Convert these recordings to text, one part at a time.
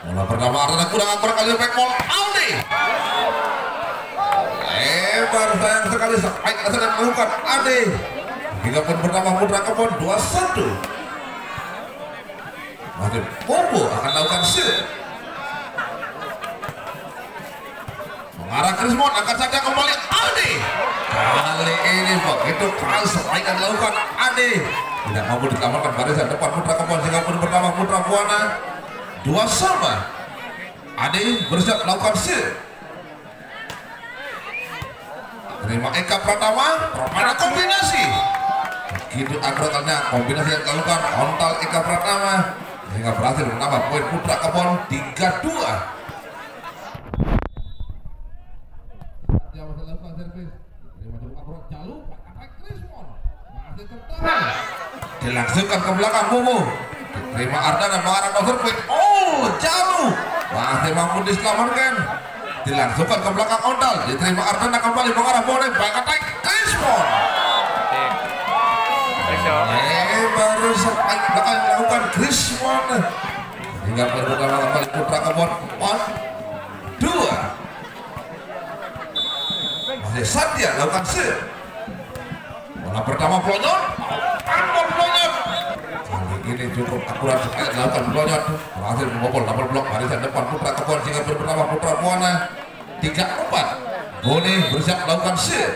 pertama Arda kurang akurat kali backball Aldi. Lebar sayang sekali. Baik sedang melakukan Ade hingga pun pertama Putra Kebon 2-1 masih Bobo akan lakukan shoot mengarah Krismon akan saja kembali Ade kali ini begitu keras akan lakukan Ade tidak mampu ditamatkan barisan depan Putra Kebon sehingga pun pertama Putra Buana dua sama Ade bersiap melakukan shoot terima Eka Pratama permainan kombinasi begitu akuratnya kombinasi yang dilakukan ontal Eka Pratama sehingga berhasil menambah poin Putra Kebon 3-2 dilangsungkan ke belakang Mumu terima Ardana mengarah servis oh jauh. Masih mampu diselamatkan. Dilangsungkan ke belakang Ondal. Diterima Ardana kembali mengarah. Boleh baik attack. Krismon eh baru sepaik belakang dilakukan Krismon hingga pertama kembali Putra Kebon 1 2 masih Satya lakukan set bola pertama pelonyor kali ini cukup akurat sekali dilakukan pelonyor berhasil membobol double block barisan depan Putra Kebon sehingga pertama Putra Buana 3-4 Boni bersiap melakukan set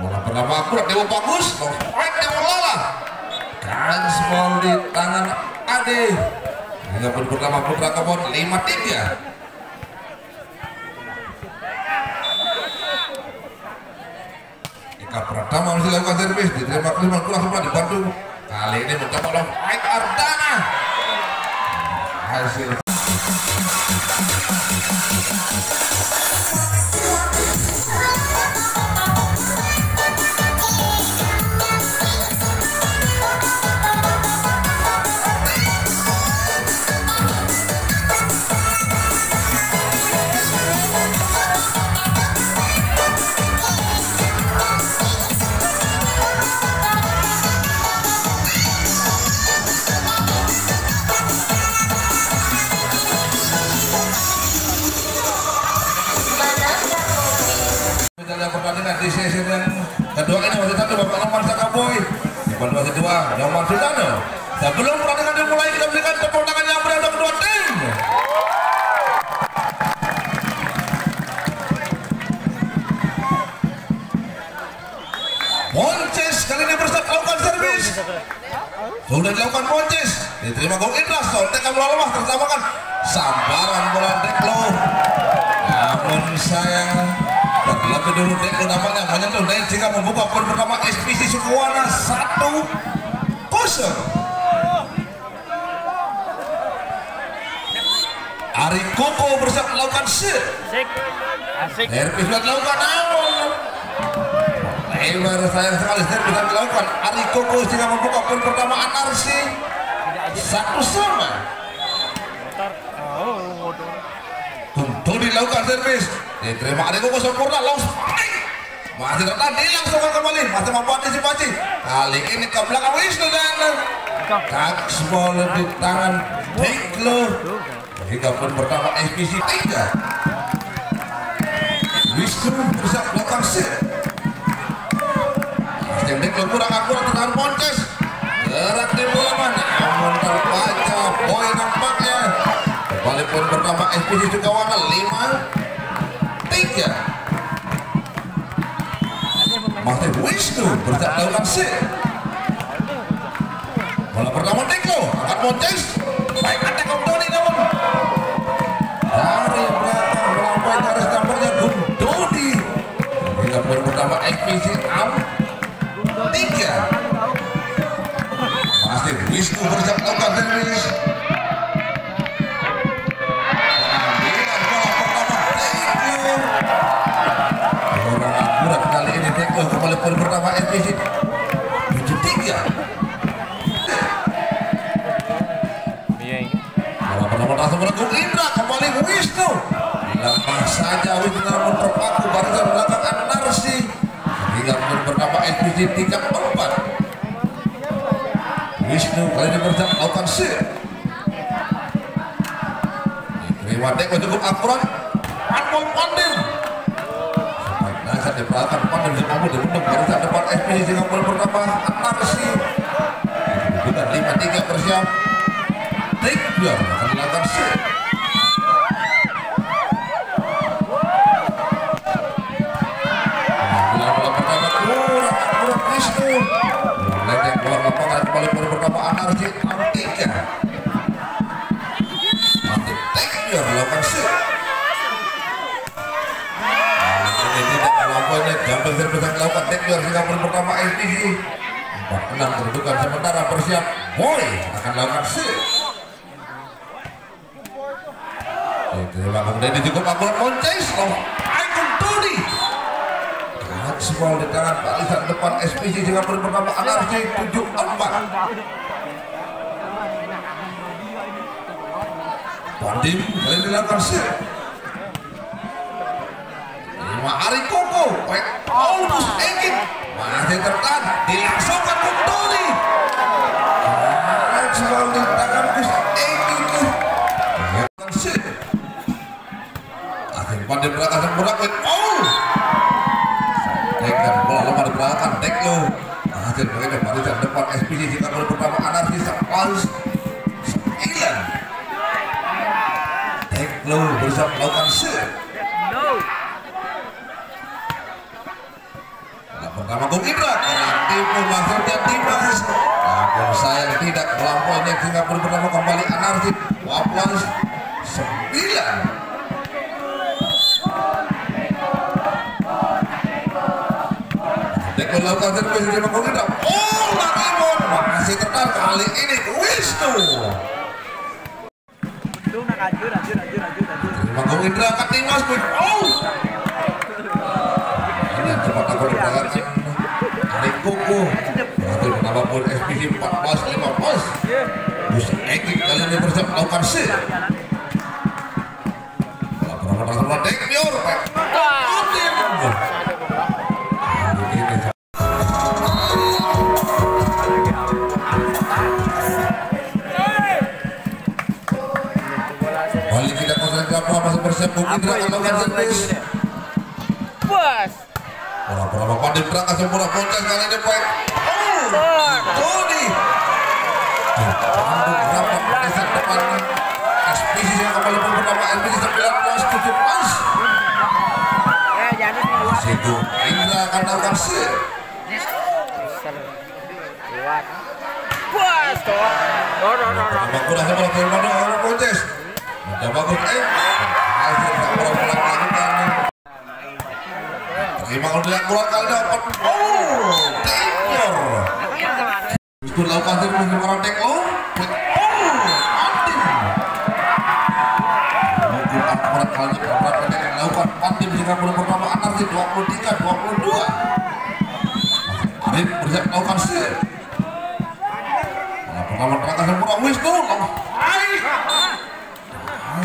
bola pertama akurat Dewa bagus baik Dewa Lala kan small di tangan Ade hingga pun pertama Putra Kebon 5-3 Eka Pratama masih lakukan servis diterima kelima kurang sempat dibantu kali ini mencoba oleh Mike Ardana. Hasil Menjalani pertandingan di sesi yang kedua ini masih satu Bapak Noman Sakaboy Depan masih dua Noman Sudano Sebelum pertandingan dimulai kita berikan tepuk tangan yang meriah untuk kedua tim. Monces kali ini bersiap melakukan servis. Sudah dilakukan Monces. Diterima gol Indra Soltek bola lemas tersamakan. Sambaran bola Deklo namun sayang terlebih dulu Deklo nampaknya menyentuh dan jika membuka poin pertama SPC Sukuwana satu kosong. Ari Koko bersiap melakukan shoot Asik. Asik. Herpes dilakukan namun Lebar sayang sekali Herpes bisa dilakukan Ari Koko jika membuka poin pertama Anarsi satu sama dilakukan servis. Diterima Koko sempurna langsung masih tetap dilangsungkan kembali. Masih mampu antisipasi. Kali ini ke belakang Wisnu dan kaks bola di tangan Diklo hingga pun pertama SPC 3 Wisnu bisa melakukan set Masih Diklo kurang akurat terhadap Montes gerak di bola mana? Namun terbaca poin nampaknya poin pertama SPC juga warna 5 3 masih Wisnu bersiap melakukan set bola pertama Diklo angkat Montes baik attack Poin pertama XPC tujuh tiga. Iya. Bola pertama langsung menekuk Indra kembali Wisnu. Lemah saja Wisnu namun terpaku barisan belakang Anarsi. Hingga pertama SPC 3 4 Wisnu kali ini bersiap melakukan set diterima Deko cukup akurat Anmol Pandim Saat diperhatikan Pandim si mampu dibendung barisan depan SPC Singapura pertama Anarsi Kedudukan 5-3 bersiap. Take biar akan dilakukan pertama Anarsi 6-3 Mantap take melakukannya jambal servis yang dilakukan Tekyor Singapura pertama STC 46 kedudukan sementara bersiap Boy akan melakukan set Terima kemudian cukup akurat Monces loh Icon Tony. Gaspol di tangan barisan depan SPC Singapura pertama Anarsi 74 Pandim kali ini dilakukan set Lima hari koko Baik Paulus Egin Masih tertahan. Dilangsungkan ke Tony Selalu di tangan Gus Egin Dilakukan set Akhir Pandim berangkat sempurna Baik Paul Tekan bola lemah di belakang. Teklo. Hasil mereka barisan depan SPC Singapura pertama Anarkis Paulus. Sembilan Teklo berusaha melakukan set Pertama Bung Indra kreatif maksudnya Dimas namun sayang tidak melampauinya Singapura pertama kembali anarkis Waplas 9 Deko lakukan servis Oh Makimon masih tertarik kali ini Wisnu Bung Indra Dimas Bung Oh cepat aku di belakang Tarik kuku Berarti menambah poin SPC 14 15 Gus Eki kali ini bersiap melakukan set Bola berapa transfer Dek Kali ini Balik kita konsentrasi masih bersiap servis Bos. Bola pandai berangkat sempurna kali ini baik. Oh, Tony. Berapa depan SPC yang kembali pun pertama SPC 19 tujuh pas. Eh, jangan di luar. Situ Indra akan daripada orang bagus eh. Melakukan. Terima kasih kurang kali dapat. Oh, Taylor. Itu lakukan servis di orang. Oh, pertama Anarsi 23 22. Arif bersiap melakukan set. Bola pertama terangkat sempurna Wisnu. Hai.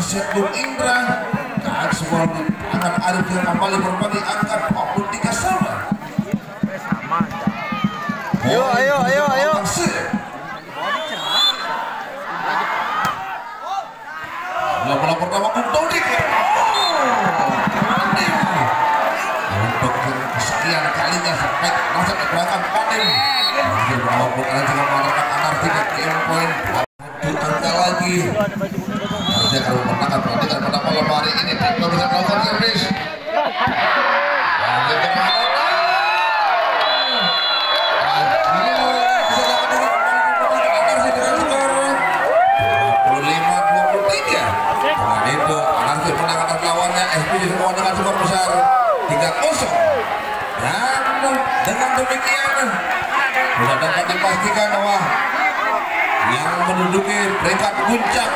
Asyik Bung Indra. Tahan semua di tangan Arif yang kembali berbagi angka 23 sama. Sama. Ayo, ayo, ayo, ayo. Bola-bola pertama Tony. Padim. Untuk kesekian kalinya sampai masa ke belakang Padim. Walaupun ada juga mengatakan anarki ke point. Itu angka lagi. Harusnya kalau besar 3-0 dan dengan demikian sudah dapat dipastikan bahwa yang menduduki peringkat puncak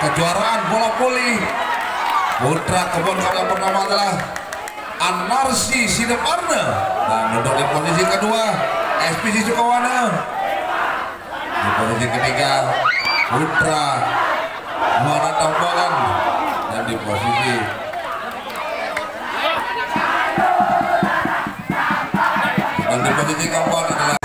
kejuaraan bola voli putra kebun yang pertama adalah Anarsi Sideparna dan duduk di posisi kedua SPC Sukawana. Di posisi ketiga Putra Muhammad Tambalan dan di posisi daripada dia gambar ni dalam